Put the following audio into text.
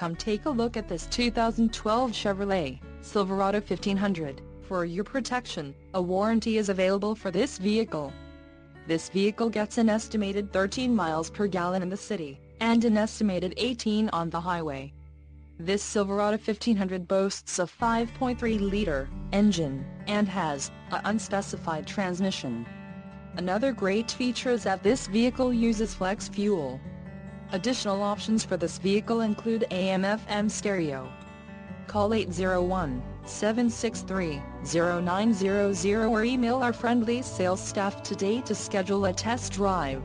Come take a look at this 2012 Chevrolet Silverado 1500. For your protection, a warranty is available for this vehicle. This vehicle gets an estimated 13 miles per gallon in the city, and an estimated 18 on the highway. This Silverado 1500 boasts a 5.3-liter engine, and has a unspecified transmission. Another great feature is that this vehicle uses flex fuel. Additional options for this vehicle include AM-FM stereo. Call 801-763-0900 or email our friendly sales staff today to schedule a test drive.